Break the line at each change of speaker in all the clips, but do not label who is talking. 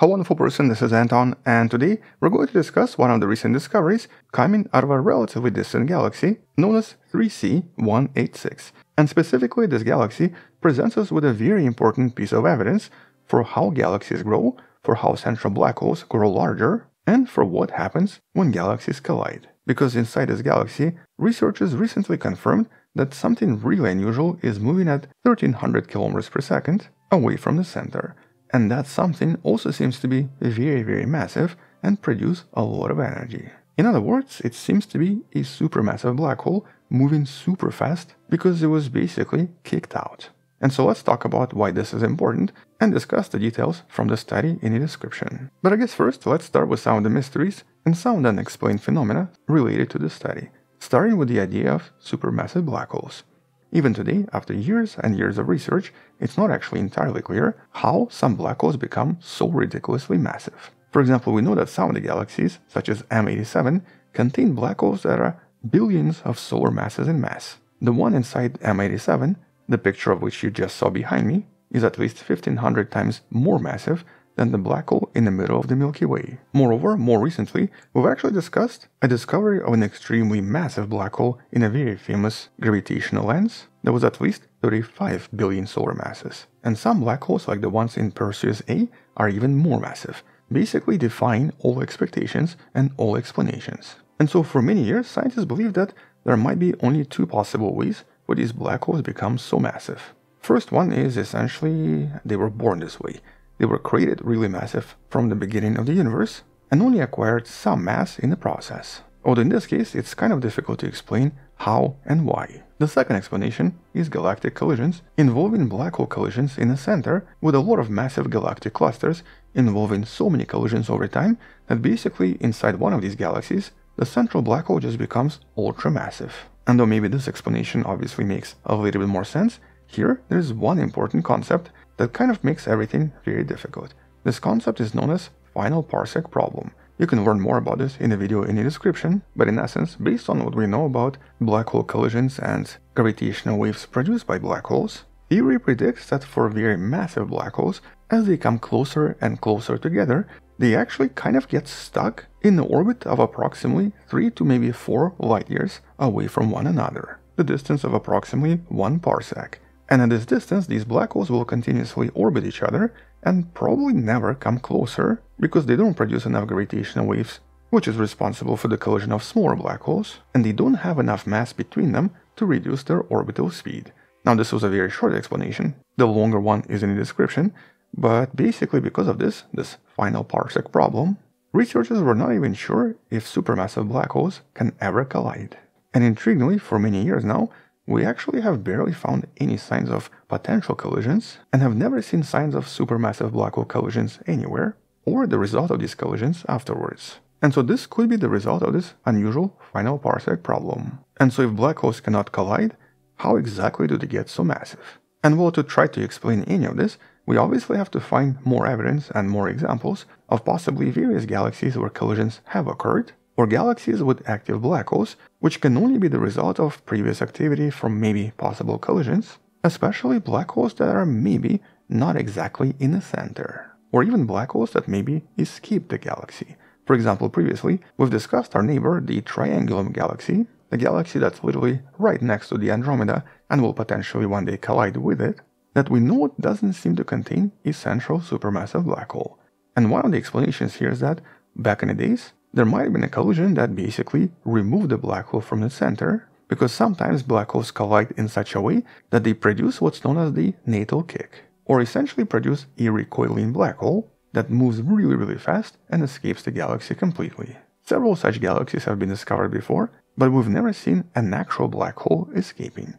Hello wonderful person, this is Anton, and today we're going to discuss one of the recent discoveries coming out of a relatively distant galaxy known as 3C186. And specifically, this galaxy presents us with a very important piece of evidence for how galaxies grow, for how central black holes grow larger, and for what happens when galaxies collide. Because inside this galaxy, researchers recently confirmed that something really unusual is moving at 1300 km per second away from the center and that something also seems to be very very massive and produce a lot of energy. In other words, it seems to be a supermassive black hole moving super fast because it was basically kicked out. And so let's talk about why this is important and discuss the details from the study in the description. But I guess first let's start with some of the mysteries and some unexplained phenomena related to the study, starting with the idea of supermassive black holes. Even today, after years and years of research, it's not actually entirely clear how some black holes become so ridiculously massive. For example, we know that some of the galaxies, such as M87, contain black holes that are billions of solar masses in mass. The one inside M87, the picture of which you just saw behind me, is at least 1500 times more massive than the black hole in the middle of the Milky Way. Moreover, more recently, we've actually discussed a discovery of an extremely massive black hole in a very famous gravitational lens that was at least 35 billion solar masses. And some black holes, like the ones in Perseus A, are even more massive, basically defying all expectations and all explanations. And so for many years, scientists believed that there might be only two possible ways for these black holes become so massive. First one is essentially they were born this way, they were created really massive from the beginning of the universe and only acquired some mass in the process. Although in this case it's kind of difficult to explain how and why. The second explanation is galactic collisions involving black hole collisions in the center with a lot of massive galactic clusters involving so many collisions over time that basically inside one of these galaxies the central black hole just becomes ultra massive. And though maybe this explanation obviously makes a little bit more sense, here there's one important concept that kind of makes everything very difficult. This concept is known as final parsec problem. You can learn more about this in the video in the description, but in essence, based on what we know about black hole collisions and gravitational waves produced by black holes, theory predicts that for very massive black holes, as they come closer and closer together, they actually kind of get stuck in the orbit of approximately 3 to maybe 4 light years away from one another, the distance of approximately 1 parsec. And at this distance, these black holes will continuously orbit each other and probably never come closer because they don't produce enough gravitational waves, which is responsible for the collision of smaller black holes, and they don't have enough mass between them to reduce their orbital speed. Now, this was a very short explanation. The longer one is in the description, but basically because of this, this final parsec problem, researchers were not even sure if supermassive black holes can ever collide. And intriguingly, for many years now, we actually have barely found any signs of potential collisions and have never seen signs of supermassive black hole collisions anywhere or the result of these collisions afterwards. And so this could be the result of this unusual final parsec problem. And so if black holes cannot collide, how exactly do they get so massive? And well, to try to explain any of this, we obviously have to find more evidence and more examples of possibly various galaxies where collisions have occurred or galaxies with active black holes, which can only be the result of previous activity from maybe possible collisions, especially black holes that are maybe not exactly in the center, or even black holes that maybe escape the galaxy. For example, previously, we've discussed our neighbor, the Triangulum galaxy, the galaxy that's literally right next to the Andromeda and will potentially one day collide with it, that we know doesn't seem to contain a central supermassive black hole. And one of the explanations here is that, back in the days, there might have been a collision that basically removed the black hole from the center, because sometimes black holes collide in such a way that they produce what's known as the natal kick, or essentially produce a recoiling black hole that moves really really fast and escapes the galaxy completely. Several such galaxies have been discovered before, but we've never seen an actual black hole escaping.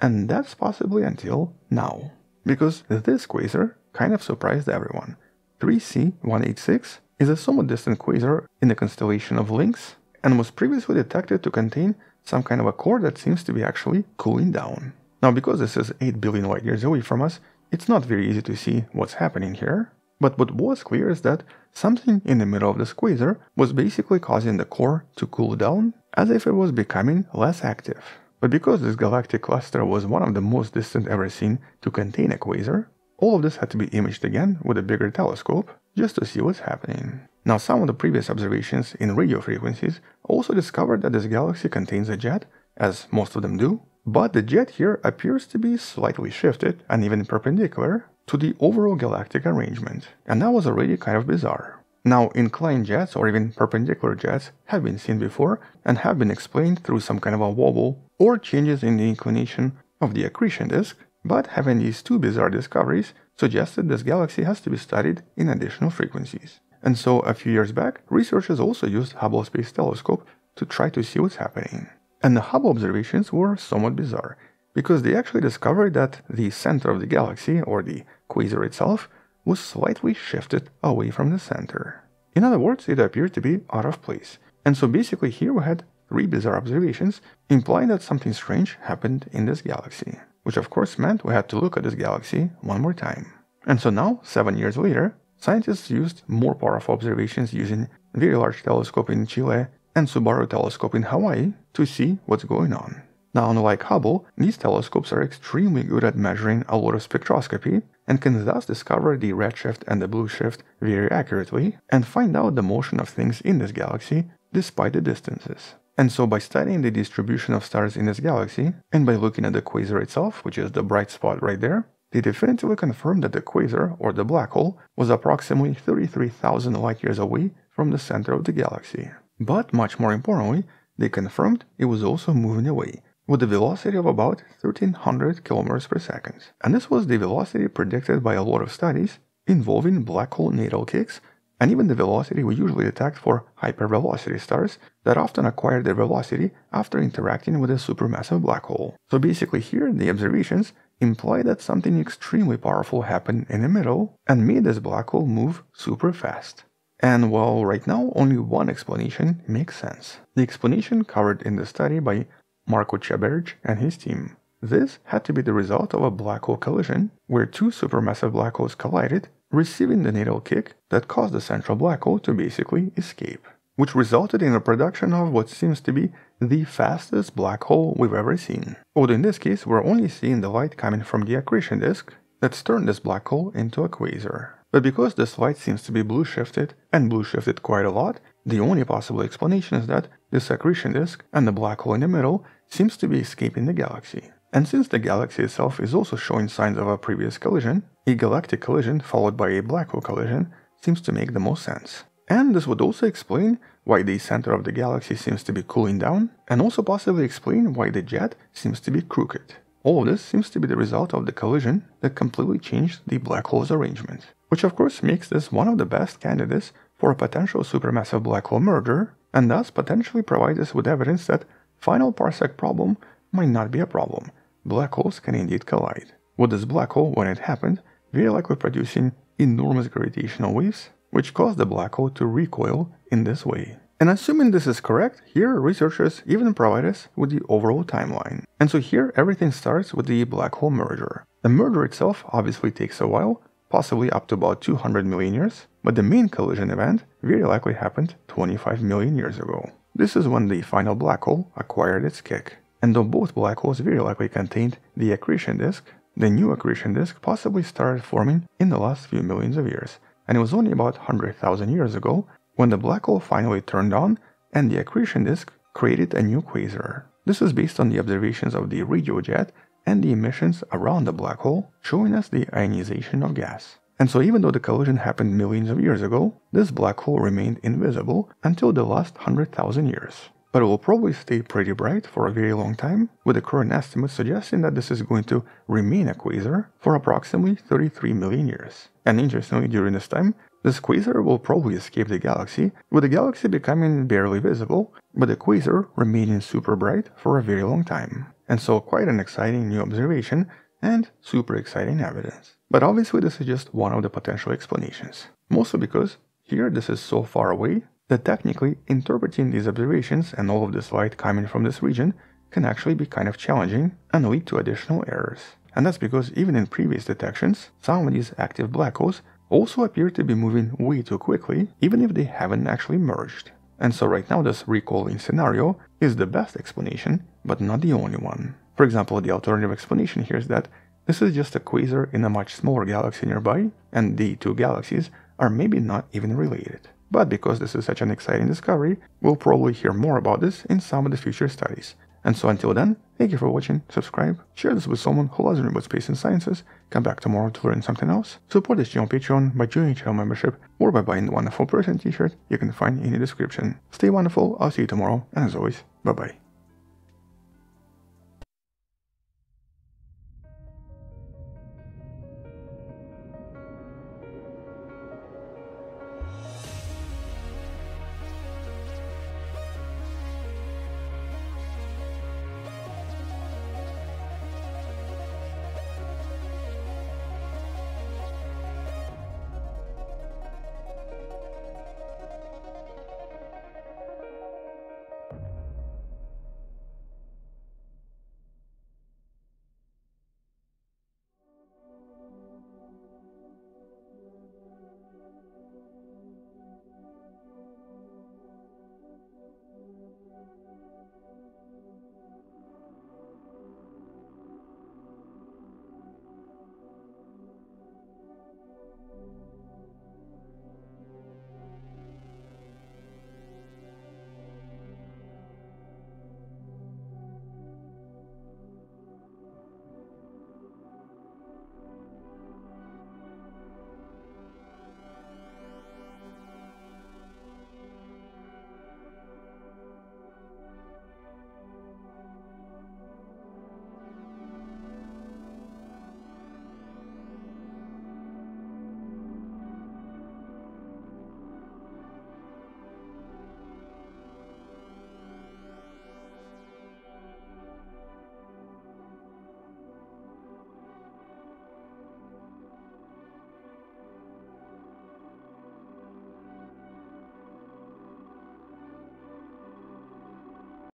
And that's possibly until now. Because this quasar kind of surprised everyone. 3C186 is a somewhat distant quasar in the constellation of Lynx and was previously detected to contain some kind of a core that seems to be actually cooling down. Now, because this is 8 billion light years away from us, it's not very easy to see what's happening here, but what was clear is that something in the middle of this quasar was basically causing the core to cool down as if it was becoming less active. But because this galactic cluster was one of the most distant ever seen to contain a quasar, all of this had to be imaged again with a bigger telescope just to see what's happening. Now some of the previous observations in radio frequencies also discovered that this galaxy contains a jet, as most of them do, but the jet here appears to be slightly shifted and even perpendicular to the overall galactic arrangement, and that was already kind of bizarre. Now, inclined jets or even perpendicular jets have been seen before and have been explained through some kind of a wobble or changes in the inclination of the accretion disk, but having these two bizarre discoveries suggested this galaxy has to be studied in additional frequencies. And so a few years back, researchers also used Hubble Space Telescope to try to see what's happening. And the Hubble observations were somewhat bizarre, because they actually discovered that the center of the galaxy, or the quasar itself, was slightly shifted away from the center. In other words, it appeared to be out of place. And so basically here we had three bizarre observations implying that something strange happened in this galaxy, which of course meant we had to look at this galaxy one more time. And so now, seven years later, scientists used more powerful observations using Very Large Telescope in Chile and Subaru Telescope in Hawaii to see what's going on. Now, unlike Hubble, these telescopes are extremely good at measuring a lot of spectroscopy and can thus discover the redshift and the blue shift very accurately and find out the motion of things in this galaxy despite the distances. And so by studying the distribution of stars in this galaxy, and by looking at the quasar itself, which is the bright spot right there, they definitively confirmed that the quasar, or the black hole, was approximately 33,000 light years away from the center of the galaxy. But much more importantly, they confirmed it was also moving away, with a velocity of about 1300 km per second. And this was the velocity predicted by a lot of studies involving black hole natal kicks and even the velocity we usually detect for hypervelocity stars that often acquire their velocity after interacting with a supermassive black hole. So basically here the observations imply that something extremely powerful happened in the middle and made this black hole move super fast. And well, right now only one explanation makes sense. The explanation covered in the study by Marco Chiaberge and his team. This had to be the result of a black hole collision, where two supermassive black holes collided, receiving the natal kick that caused the central black hole to basically escape, which resulted in the production of what seems to be the fastest black hole we've ever seen. Although in this case, we're only seeing the light coming from the accretion disk that's turned this black hole into a quasar. But because this light seems to be blue shifted, and blue shifted quite a lot, the only possible explanation is that this accretion disk and the black hole in the middle seems to be escaping the galaxy. And since the galaxy itself is also showing signs of a previous collision, a galactic collision followed by a black hole collision seems to make the most sense. And this would also explain why the center of the galaxy seems to be cooling down, and also possibly explain why the jet seems to be crooked. All of this seems to be the result of the collision that completely changed the black hole's arrangement, which of course makes this one of the best candidates for a potential supermassive black hole merger, and thus potentially provides us with evidence that final parsec problem might not be a problem. Black holes can indeed collide. With this black hole, when it happened, very likely producing enormous gravitational waves, which caused the black hole to recoil in this way. And assuming this is correct, here researchers even provide us with the overall timeline. And so here everything starts with the black hole merger. The merger itself obviously takes a while, possibly up to about 200 million years, but the main collision event very likely happened 25 million years ago. This is when the final black hole acquired its kick. And though both black holes very likely contained the accretion disk, the new accretion disk possibly started forming in the last few millions of years, and it was only about 100,000 years ago when the black hole finally turned on and the accretion disk created a new quasar. This is based on the observations of the radio jet and the emissions around the black hole, showing us the ionization of gas. And so even though the collision happened millions of years ago, this black hole remained invisible until the last 100,000 years. But it will probably stay pretty bright for a very long time, with the current estimates suggesting that this is going to remain a quasar for approximately 33 million years. And interestingly, during this time, this quasar will probably escape the galaxy, with the galaxy becoming barely visible, but the quasar remaining super bright for a very long time. And so quite an exciting new observation and super exciting evidence. But obviously this is just one of the potential explanations. Mostly because here this is so far away that technically interpreting these observations and all of this light coming from this region can actually be kind of challenging and lead to additional errors. And that's because even in previous detections, some of these active black holes also appear to be moving way too quickly, even if they haven't actually merged. And so right now this recoiling scenario is the best explanation, but not the only one. For example, the alternative explanation here is that This is just a quasar in a much smaller galaxy nearby, and the two galaxies are maybe not even related. But because this is such an exciting discovery, we'll probably hear more about this in some of the future studies. And so until then, thank you for watching, subscribe, share this with someone who loves about space and sciences, come back tomorrow to learn something else, support this channel on Patreon by joining channel membership or by buying the wonderful person t-shirt you can find in the description. Stay wonderful, I'll see you tomorrow, and as always, bye bye.